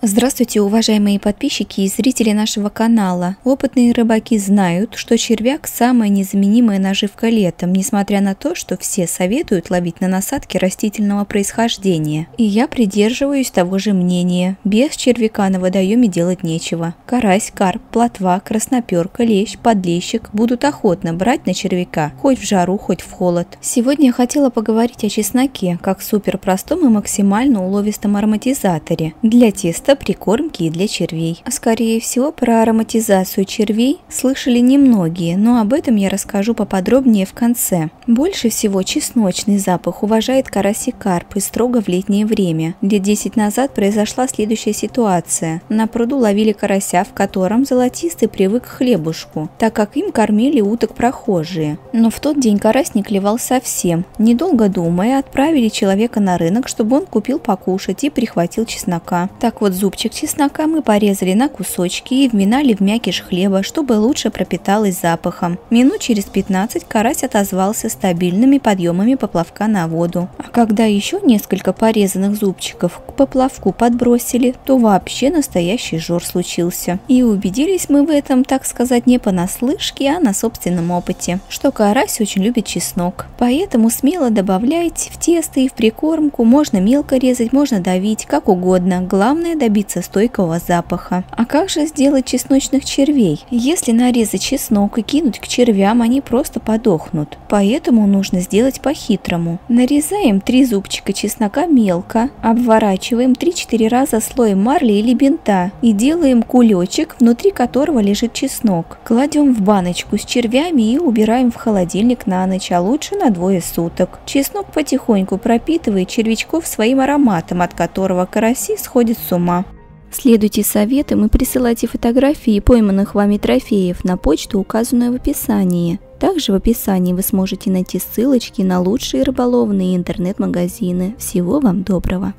Здравствуйте, уважаемые подписчики и зрители нашего канала. Опытные рыбаки знают, что червяк – самая незаменимая наживка летом, несмотря на то, что все советуют ловить на насадки растительного происхождения. И я придерживаюсь того же мнения. Без червяка на водоеме делать нечего. Карась, карп, плотва, красноперка, лещ, подлещик будут охотно брать на червяка, хоть в жару, хоть в холод. Сегодня я хотела поговорить о чесноке, как супер простом и максимально уловистом ароматизаторе. Для теста прикормки и для червей. А скорее всего про ароматизацию червей слышали немногие, но об этом я расскажу поподробнее в конце. Больше всего чесночный запах уважает карась и карп и строго в летнее время. Лет 10 назад произошла следующая ситуация. На пруду ловили карася, в котором золотистый привык к хлебушку, так как им кормили уток прохожие. Но в тот день карась не клевал совсем. Недолго думая, отправили человека на рынок, чтобы он купил покушать и прихватил чеснока. Так вот зубчик чеснока мы порезали на кусочки и вминали в мякиш хлеба, чтобы лучше пропиталось запахом. Минут через 15 карась отозвался стабильными подъемами поплавка на воду. А когда еще несколько порезанных зубчиков к поплавку подбросили, то вообще настоящий жор случился. И убедились мы в этом, так сказать, не понаслышке, а на собственном опыте, что карась очень любит чеснок. Поэтому смело добавляйте в тесто и в прикормку, можно мелко резать, можно давить, как угодно. Главное добиться стойкого запаха. А как же сделать чесночных червей? Если нарезать чеснок и кинуть к червям, они просто подохнут. Поэтому нужно сделать по-хитрому. Нарезаем три зубчика чеснока мелко, обворачиваем 3-4 раза слоем марли или бинта и делаем кулечек, внутри которого лежит чеснок. Кладем в баночку с червями и убираем в холодильник на ночь, а лучше на двое суток. Чеснок потихоньку пропитывает червячков своим ароматом, от которого караси сходят с ума. Следуйте советам и присылайте фотографии пойманных вами трофеев на почту, указанную в описании. Также в описании вы сможете найти ссылочки на лучшие рыболовные интернет-магазины. Всего вам доброго!